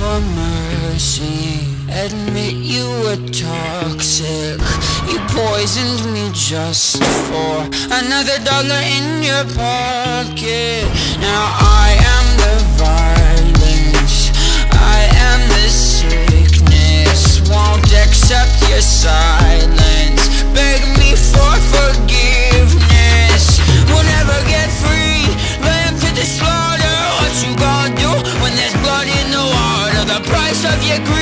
for mercy. Admit you were toxic. You poisoned me just for Another dollar in your pocket. Now I am the violence agree